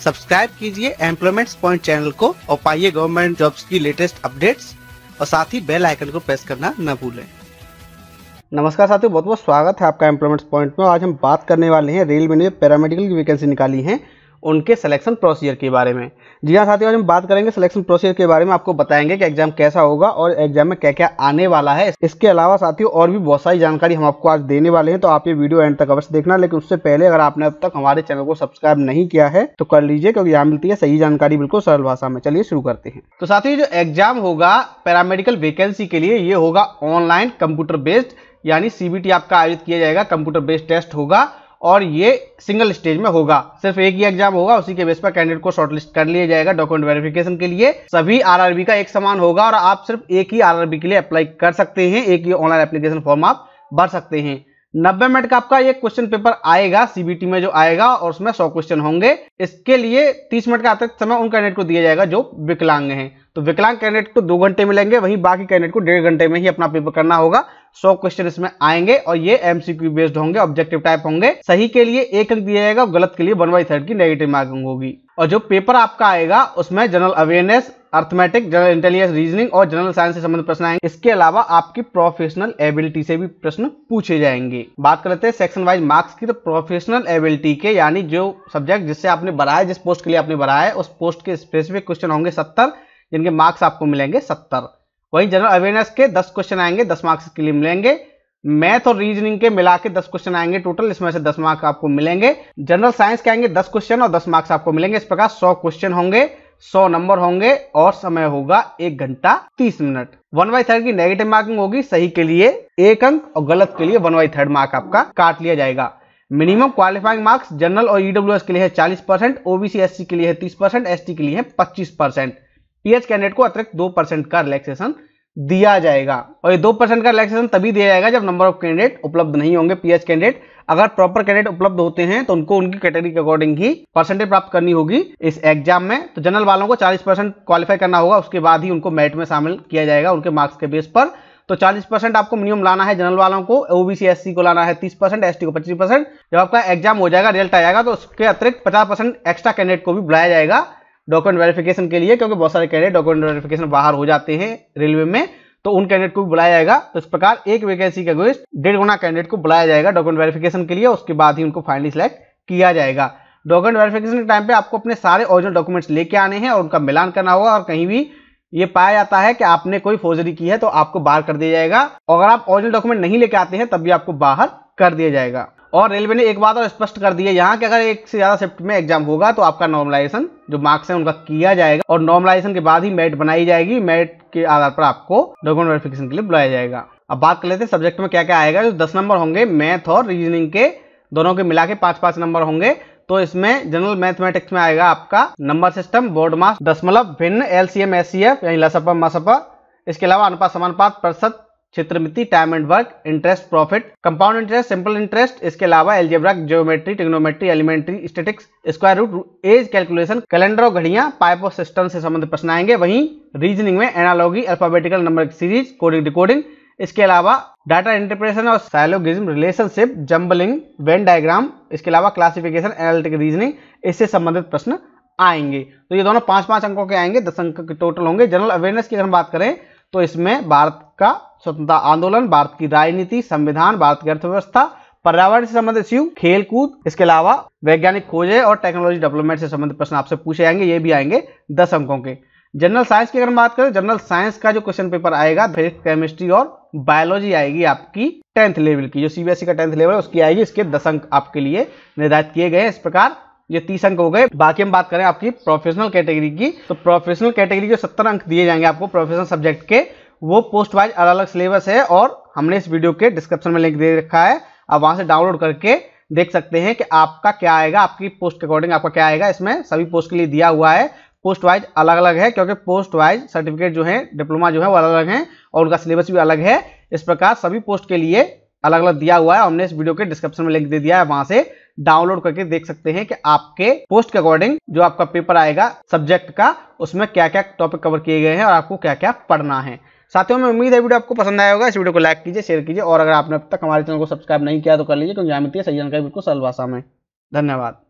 Subscribe कीजिए employments point channel को और पाइए गवर्नमेंट जॉब्स की लेटेस्ट अपडेट्स और साथ ही बेल आइकन को प्रेस करना न भूलें। नमस्कार साथियों बहुत बहुत स्वागत है आपका एम्प्लॉयमेंट्स पॉइंट में आज हम बात करने वाले हैं रेलवे ने पैरामेडिकल की वैकेंसी निकाली है। उनके सिलेक्शन प्रोसीजर के बारे में। जी हाँ साथियों, आज हम बात करेंगे सिलेक्शन प्रोसीजर के बारे में। आपको बताएँगे कि एग्ज़ाम कैसा होगा और एग्ज़ाम में क्या क्या आने वाला है। इसके अलावा, साथियों, और भी बहुत सारी जानकारी हम आपको आज देने वाले हैं तो आप ये वीडियो एंड तक अवश्य देखना। लेकिन उससे पहले, अगर आपने अब तक हमारे चैनल को सब्सक्राइब नहीं किया है तो कर लीजिए, क्योंकि यहाँ मिलती है सही जानकारी बिल्कुल सरल भाषा में। चलिए शुरू करते हैं। तो साथियों, जो एग्ज़ाम होगा पैरामेडिकल वैकेंसी के लिए ये होगा ऑनलाइन कंप्यूटर बेस्ड यानी सीबीटी आपका आयोजित किया जाएगा कंप्यूटर बेस्ड टेस्ट होगा। और ये सिंगल स्टेज में होगा। सिर्फ़ एक ही एग्ज़ाम होगा, उसी के बेस पर कैंडिडेट को शॉर्टलिस्ट कर लिया जाएगा डॉक्यूमेंट वेरिफिकेशन के लिए। सभी आरआरबी का एक समान होगा और आप सिर्फ़ एक ही आरआरबी के लिए अप्लाई कर सकते हैं, एक ही ऑनलाइन एप्लीकेशन फॉर्म आप भर सकते हैं। नब्बे मिनट का आपका ये क्वेश्चन पेपर आएगा सीबीटी में जो आएगा, और उसमें सौ क्वेश्चन होंगे। इसके लिए तीस मिनट का अतिरिक्त समय उन कैंडिडेट को दिया जाएगा जो विकलांग हैं। तो विकलांग कैंडिडेट को दो घंटे मिलेंगे, वहीं बाकी कैंडिडेट को डेढ़ घंटे में ही अपना पेपर करना होगा। सौ क्वेश्चन इसमें आएँगे और ये एमसीक्यू बेस्ड होंगे ऑब्जेक्टिव टाइप होंगे। सही के लिए एक अंक दिया जाएगा, गलत के लिए वन बाई थर्ड की नेगेटिव मार्किंग होगी। और जो पेपर आपका आएगा, उसमें general awareness arithmetic general intelligence reasoning और जनरल साइंस से संबंधित प्रश्न आएँगे। इसके अलावा आपकी प्रोफेशनल एबिलिटी से भी प्रश्न पूछे जाएँगे। बात करते हैं सेक्शन वाइज मार्क्स की। तो प्रोफेशनल एबिलिटी के, यानी जो सब्जेक्ट जिससे आपने बढ़ाया, जिस पोस्ट के लिए आपने बढ़ाया उस पोस्ट के स्पेसिफिक क्वेश्चन होंगे सत्तर, जिनके मार्क्स आपको मिलेंगे सत्तर। वहीं जनरल अवेयरनेस के दस क्वेश्चन आएँगे, दस मार्क्स के लिए मिलेंगे। मैथ और रीजनिंग के मिला के दस क्वेश्चन आएँगे टोटल इसमें से दस मार्क्स आपको मिलेंगे। जनरल साइंस के आएँगे दस क्वेश्चन और दस मार्क्स आपको मिलेंगे। इस प्रकार सौ क्वेश्चन होंगे, सौ नंबर होंगे और समय होगा एक घंटा तीस मिनट वन बाई थर्ड की नेगेटिव मार्किंग होगी सही के लिए एक अंक और गलत के लिए वन बाई थर्ड मार्क आपका काट लिया जाएगा। मिनिमम क्वालिफाइंग मार्क्स जनरल और ईडब्ल्यूएस के लिए है चालीस परसेंट ओबीसी एससी के लिए है तीस परसेंट एस के लिए है पच्चीस परसेंट पीएच कैंडिडेट को अतिरिक्त दो परसेंट का रिलैक्सेशन दिया जाएगा। और ये दो परसेंट का रिलैक्सेशन तभी दिया जाएगा जब नंबर ऑफ़ कैंडिडेट उपलब्ध नहीं होंगे। पीएच कैंडिडेट अगर प्रॉपर कैंडिडेट उपलब्ध होते हैं तो उनको उनकी कैटेगरी के अकॉर्डिंग ही परसेंटेज प्राप्त करनी होगी इस एग्ज़ाम में। तो जनरल वालों को 40 परसेंट क्वालिफाई करना होगा, उसके बाद ही उनको मेरिट में शामिल किया जाएगा उनके मार्क्स के बेस पर। तो 40 परसेंट आपको मिनिमम लाना है जनरल वालों को ओबीसी एससी को लाना है 30 परसेंट एस को 25 परसेंट जब आपका एग्ज़ाम हो जाएगा रिज़ल्ट आ जाएगा तो उसके अतिरिक्त 50 परसेंट एक्स्ट्रा कैंडिडेट को भी बुलाया जाएगा। डॉक्यूमेंट वेरिफिकेशन के लिए, क्योंकि बहुत सारे कैंडिडेट डॉक्यूमेंट वेरिफिकेशन बाहर हो जाते हैं रेलवे में तो उन कैंडिडेट को बुलाया जाएगा। तो इस प्रकार एक वैकेंसी के अगेंस्ट डेढ़ गुना कैंडिडेट को बुलाया जाएगा डॉक्यूमेंट वेरिफिकेशन के लिए उसके बाद ही उनको फाइनली सिलेक्ट किया जाएगा। डॉक्यूमेंट वेरिफिकेशन के टाइम पे आपको अपने सारे ओरिजिनल डॉक्यूमेंट्स लेके आने हैं, और उनका मिलान करना होगा, और कहीं भी ये पाया जाता है कि आपने कोई फोर्जरी की है तो आपको बाहर कर दिया जाएगा। और अगर आप ओरिजिनल डॉक्यूमेंट नहीं लेके आते हैं, तब भी आपको बाहर कर दिया जाएगा। और रेलवे ने एक बात और स्पष्ट कर दी है यहाँ कि अगर एक से ज़्यादा शिफ्ट में एग्ज़ाम होगा तो आपका नॉर्मलाइजेशन, जो मार्क्स है उनका किया जाएगा और नॉर्मलाइजेशन के बाद ही मेरिट बनाई जाएगी। मेरिट के आधार पर आपको डॉक्यूमेंट वेरिफिकेशन के लिए बुलाया जाएगा। अब बात कर लेते हैं सब्जेक्ट में क्या क्या आएगा। जो दस नंबर होंगे, मैथ और रीजनिंग के दोनों के मिला के पाँच पाँच नंबर होंगे। तो इसमें जनरल मैथमेटिक्स में आएगा आपका नंबर सिस्टम, बोर्ड मास दशमलव भिन्न, एलसीएम, एससीएफ, यानी लसपा मसपा इसके अलावा अनुपात, समानुपात, प्रतिशत चित्रमिति time and work interest profit compound interest simple interest इसके अलावा algebra geometry trigonometry elementary statistics square root age calculation calendar और घड़ियाँ पाइप और सिस्टम से संबंधित प्रश्न आएँगे। वहीं रीजनिंग में analogy alphabetical number series coding decoding इसके अलावा डाटा इंटरप्रेशन और syllogism relationship jumbling Venn diagram इसके अलावा क्लासिफिकेशन एनालिटिक रीजनिंग इससे संबंधित प्रश्न आएँगे। तो ये दोनों पाँच पाँच अंकों के आएँगे, दस अंक के टोटल होंगे। जनरल अवेयरनेस की अगर हम बात करें तो इसमें भारत का स्वतंत्रता आंदोलन, भारत की राजनीति, संविधान, भारत की अर्थव्यवस्था, पर्यावरण से संबंधित इश्यू खेल कूद इसके अलावा वैज्ञानिक खोजें और टेक्नोलॉजी डेवलपमेंट से संबंधित प्रश्न आपसे पूछे जाएँगे, ये भी आएँगे दस अंकों के। जनरल साइंस की अगर बात करें, जनरल साइंस का जो क्वेश्चन पेपर आएगा, फिजिक्स, केमिस्ट्री और बायोलॉजी आएगी आपकी टेंथ लेवल की, जो सीबीएसई का टेंथ लेवल है, उसकी आएगी, इसके दस अंक आपके लिए निर्धारित किए गए इस प्रकार ये तीस अंक हो गए। बाकी हम बात करें आपकी प्रोफेशनल कैटेगरी की। तो प्रोफेशनल कैटेगरी के सत्तर अंक दिए जाएँगे आपको प्रोफेशनल सब्जेक्ट के। वो पोस्ट वाइज अलग अलग सिलेबस है और हमने इस वीडियो के डिस्क्रिप्शन में लिंक दे रखा है। आप वहाँ से डाउनलोड करके देख सकते हैं कि आपका क्या आएगा, आपकी पोस्ट के अकॉर्डिंग आपका क्या आएगा। इसमें सभी पोस्ट के लिए दिया हुआ है। पोस्ट वाइज अलग अलग है क्योंकि पोस्ट वाइज सर्टिफिकेट जो है डिप्लोमा जो है वो अलग अलग है और उनका सिलेबस भी अलग है। इस प्रकार सभी पोस्ट के लिए अलग अलग दिया हुआ है। हमने इस वीडियो के डिस्क्रिप्शन में लिंक दे दिया है वहाँ से। डाउनलोड करके देख सकते हैं कि आपके पोस्ट के अकॉर्डिंग जो आपका पेपर आएगा, सब्जेक्ट का, उसमें क्या क्या टॉपिक कवर किए गए हैं और आपको क्या क्या पढ़ना है। साथियों, में उम्मीद है वीडियो आपको पसंद आया होगा। इस वीडियो को लाइक कीजिए शेयर कीजिए और अगर आपने अब तक हमारे चैनल को सब्सक्राइब नहीं किया तो कर लीजिए, क्योंकि जानती है सही जानकारी बिल्कुल सरल भाषा में। धन्यवाद।